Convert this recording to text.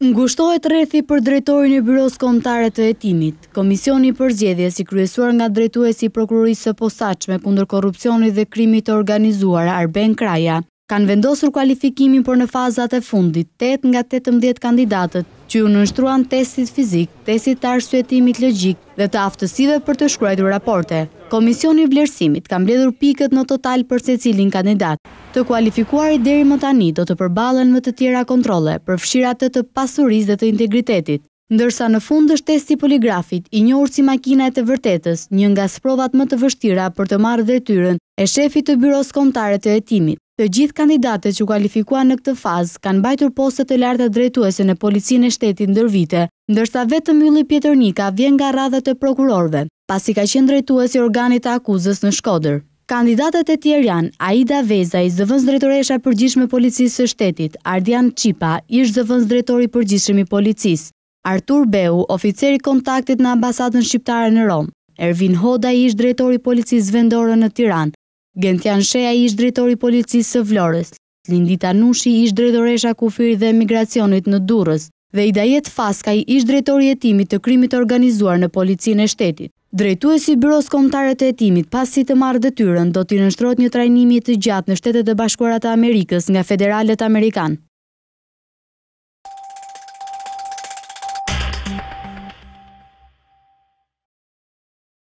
Ngushtohet rrethi për drejtorin e Byrosë Kombëtare të Hetimit. Komisioni i Përzgjedhjes, i kryesuar nga drejtuesi i Prokurorisë së Posaçme kundër Korrupsionit dhe Krimit të Organizuar, Arben Kraja, kanë vendosur kualifikimin për në fazat e fundit, tetë nga tetëmbëdhjetë kandidatët që iu nënshtruan testit fizik, testit të arsyetimit logjik, dhe të aftësive për të shkruajtur raporte. Komisioni i vlerësimit ka mbledhur pikët në total për secilin kandidat. Të kualifikuarit deri më tani do të përballen me të tjera kontrolle, përfshirë atë të pasurisë dhe të integritetit. Ndërsa në fund është testi i poligrafit, i njohur si makina e të vërtetës, një nga sprovat më të vështira për të marrë detyrën e shefit të Byrosë Kombëtare të Hetimit. Të gjithë kandidatët që u kualifikuan në këtë fazë kanë mbajtur poste të larta drejtuese në Policinë e Shtetit ndër vite, ndërsa vetëm Ylli Pjetërnika vjen nga radhët e prokurorëve, pasi ka qenë drejtues i organit të akuzës në Shkodër. Kandidatët e tjerë janë, Aida Veizaj, zëvendësdrejtoreshë e Përgjithshme e Policisë së Shtetit, Ardian Çipa, ish-zëvendësdrejtor i Përgjithshëm i Policisë, Artur Beu, oficer i kontaktit në Ambasadën Shqiptare në Romë, Ervin Hodaj, ish-drejtor i Policisë Vendore në Tiranë, Gentian Shehaj ish drejtor i policisë së Vlorës, Lindita Nushi ish drejtoreshë e kufirit dhe emigracionit në Durrës dhe Idajet Faskaj ish drejtor i hetimit të krimit të organizuar në Policinë e Shtetit. Drejtuesi i Byrosë Kombëtare të Hetimit pasi të marrë detyrën do t'i nënshtrohet një trajnimi të gjatë në Shtetet e Bashkuara të Amerikës nga federalët amerikanë.